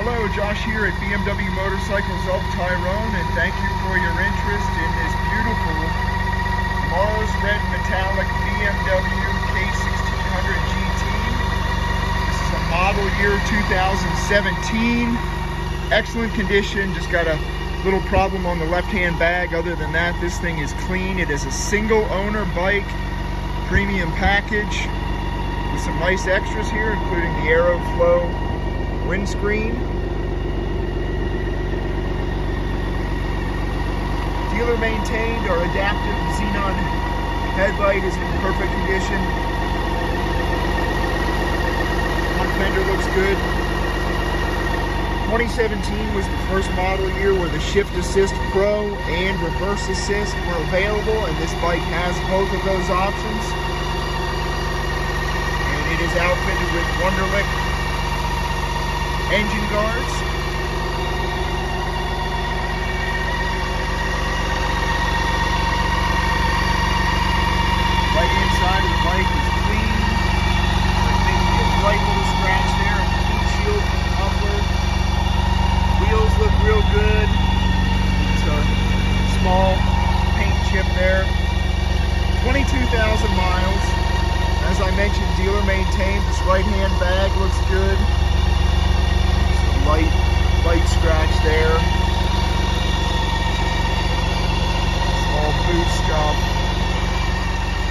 Hello, Josh here at BMW Motorcycles of Tyrone, and thank you for your interest in this beautiful Mars Red Metallic BMW K1600 GT. This is a model year 2017. Excellent condition, just got a little problem on the left-hand bag. Other than that, this thing is clean. It is a single owner bike, premium package with some nice extras here, including the Aeroflow windscreen. Dealer maintained or adaptive xenon headlight is in perfect condition. Front fender looks good. 2017 was the first model year where the Shift Assist Pro and Reverse Assist were available, and this bike has both of those options. And it is outfitted with Wunderlich engine guards. Right inside of the bike is clean. There's maybe a slight little scratch there at the windshield muffler. Wheels look real good. It's a small paint chip there. 22,000 miles. As I mentioned, dealer maintained. This right-hand bag looks good scratch there. Small boot stuff.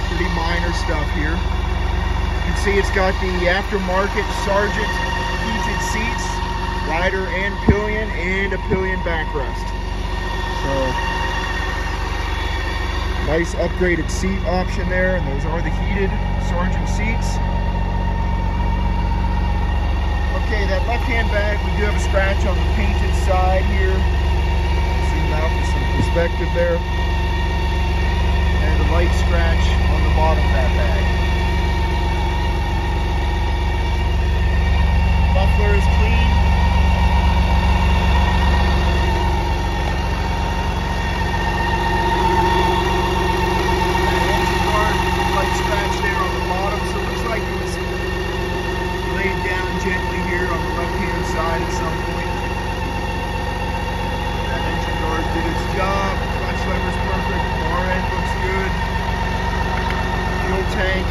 Pretty minor stuff here. You can see it's got the aftermarket Sargent heated seats, rider and pillion, and a pillion backrest. So, nice upgraded seat option there, and those are the heated Sargent seats. Okay, that left-hand we do have a scratch on the painted side here. Zoom out for some perspective there. And a light scratch on the bottom of that bag. Muffler is clean. Light scratch there on the bottom, so it looks like it was laid down gently here on the left-hand side at some point. That engine guard did its job. Clutch lever's perfect. Bar end looks good. Fuel tank.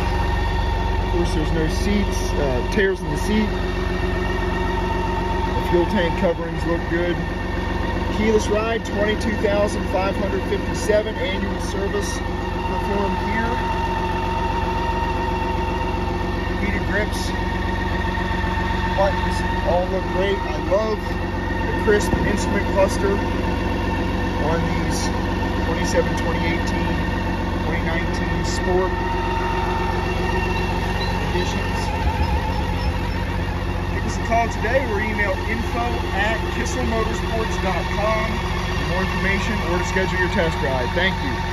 Of course, there's no seats, uh, tears in the seat. The fuel tank coverings look good. Keyless ride, 22,557 annual service performed here. Heated grips, buttons all look great. I love the crisp instrument cluster on these 27, 2018, 2019 Sport today or email info at kisselmotorsports.com for more information or to schedule your test drive. Thank you.